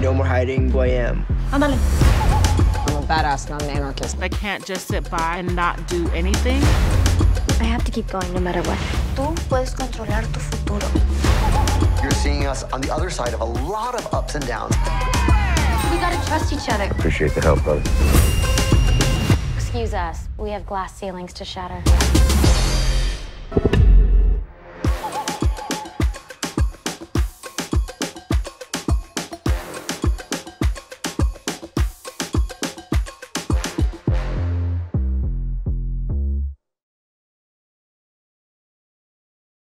No more hiding who I am. Ándale. I'm a badass, not an anarchist. I can't just sit by and not do anything. I have to keep going no matter what. Tú puedes controlar tu futuro. You're seeing us on the other side of a lot of ups and downs. We gotta trust each other. Appreciate the help, brother. Excuse us. We have glass ceilings to shatter.